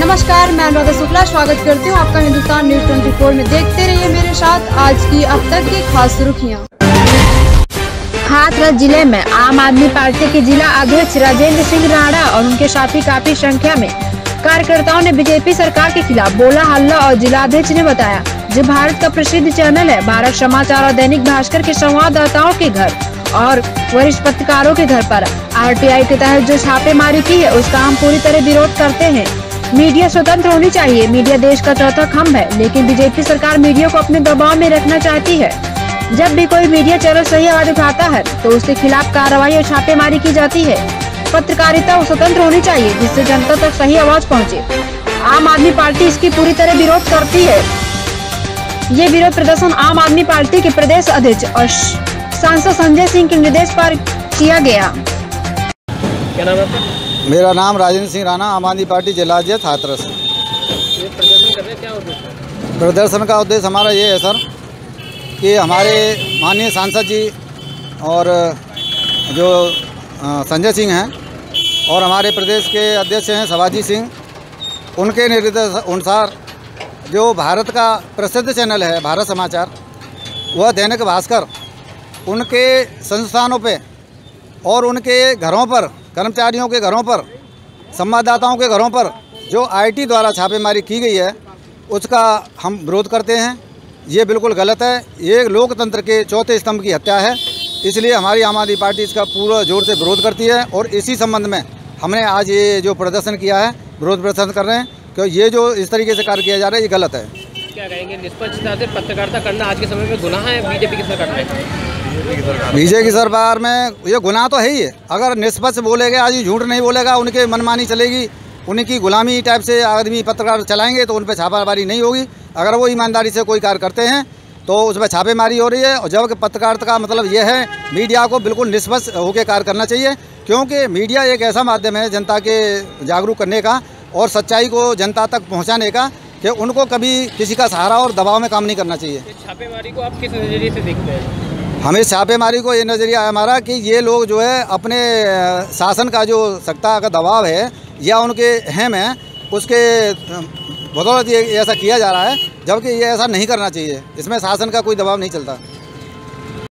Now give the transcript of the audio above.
नमस्कार, मैं अनुराधा शुक्ला, स्वागत करती हूँ आपका हिंदुस्तान न्यूज़ 24 में। देखते रहिए मेरे साथ आज की अब तक की खास सुर्खियाँ। हाथरस ज़िले में आम आदमी पार्टी के जिला अध्यक्ष राजेंद्र सिंह राणा और उनके साथी काफ़ी संख्या में। कार्यकर्ताओं ने बीजेपी सरकार के खिलाफ बोला हल्ला और जिलाध्यक्ष ने बताया जो भारत का प्रसिद्ध चैनल है, भारत समाचार और दैनिक भास्कर के संवाददाताओं के घर और वरिष्ठ पत्रकारों के घर पर। आरटीआई के तहत जो छापेमारी की है, उसका हम पूरी तरह विरोध करते हैं। मीडिया स्वतंत्र होनी चाहिए। मीडिया देश का चौथा खम्भ है, लेकिन बीजेपी सरकार मीडिया को अपने दबाव में रखना चाहती है। जब भी कोई मीडिया चैनल सही आवाज़ उठाता है तो उसके खिलाफ कार्रवाई और छापेमारी की जाती है। पत्रकारिता स्वतंत्र होनी चाहिए, जिससे जनता तक सही आवाज़ पहुँचे। आम आदमी पार्टी इसकी पूरी तरह विरोध करती है। ये विरोध प्रदर्शन आम आदमी पार्टी के प्रदेश अध्यक्ष और सांसद संजय सिंह के निर्देश पर किया गया। क्या नाम है मेरा नाम राजेंद्र सिंह राणा आम आदमी पार्टी जिला अध्यक्ष हाथरस। प्रदर्शन का उद्देश्य हमारा ये है सर कि हमारे माननीय सांसद जी और जो संजय सिंह हैं और हमारे प्रदेश के अध्यक्ष हैं शिवाजी सिंह उनके निर्देश अनुसार जो भारत का प्रसिद्ध चैनल है भारत समाचार वह दैनिक भास्कर उनके संस्थानों पे और उनके घरों पर कर्मचारियों के घरों पर, संवाददाताओं के घरों पर जो आईटी द्वारा छापेमारी की गई है, उसका हम विरोध करते हैं। ये बिल्कुल गलत है। ये लोकतंत्र के चौथे स्तंभ की हत्या है। इसलिए हमारी आम आदमी पार्टी इसका पूरा ज़ोर से विरोध करती है और इसी संबंध में हमने आज ये जो प्रदर्शन किया है, विरोध प्रदर्शन कर रहे हैं क्योंकि ये जो इस तरीके से कार्य किया जा रहा है, ये गलत है। क्या कहेंगे? निष्पक्षता से पत्रकारिता करना आज के समय में गुनाह है, बीजेपी की सरकार में? बीजेपी की सरकार में ये गुनाह तो है ही है। अगर निष्पक्ष बोलेगा, आज झूठ नहीं बोलेगा, उनके मनमानी चलेगी, उनकी गुलामी टाइप से आदमी पत्रकार चलाएँगे तो उन पर छापामारी नहीं होगी। अगर वो ईमानदारी से कोई कार्य करते हैं तो उसमें छापेमारी हो रही है, और जबकि पत्रकारिता का मतलब ये है, मीडिया को बिल्कुल निष्पक्ष होकर कार्य करना चाहिए, क्योंकि मीडिया एक ऐसा माध्यम है जनता के जागरूक करने का, और सच्चाई को जनता तक पहुँचाने का, कि उनको कभी किसी का सहारा और दबाव में काम नहीं करना चाहिए। छापेमारी को आप किस नज़रिए से देखते हैं? हमें छापेमारी को ये नज़रिया है हमारा कि ये लोग जो है अपने शासन का जो सत्ता का दबाव है, या उनके अहम है, उसके बदौलत ये ऐसा किया जा रहा है, जबकि ये ऐसा नहीं करना चाहिए। इसमें शासन का कोई दबाव नहीं चलता।